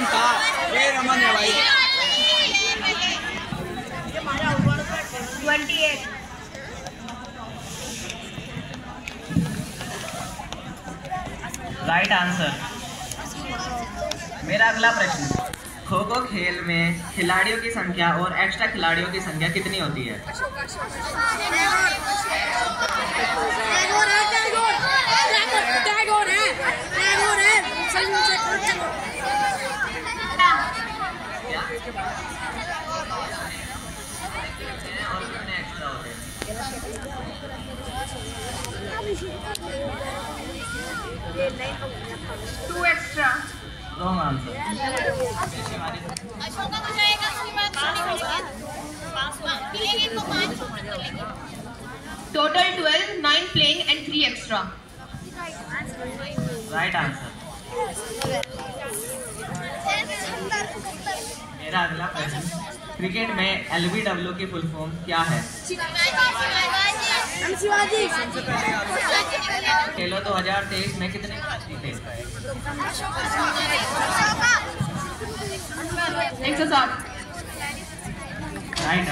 रमन था ये रमन है भाई ट्वेंटी एट राइट आंसर मेरा अगला प्रश्न। खो खो खेल में खिलाड़ियों की संख्या और एक्स्ट्रा खिलाड़ियों की संख्या कितनी होती है? क्या और कितने एक्स्ट्रा होते हैं two extra wrong answer Ashoka को जाएगा उसके बाद पानी मिलेगा मिलेंगे तो पाँच मिलेंगे total twelve nine playing and three extra right answer मेरा अगला प्रश्न क्रिकेट में एलबीडब्ल्यू की फुल फॉर्म क्या है? हम शिवाजी। खेलो 2023 में कितने मैच जीते एक सौ सात। राइट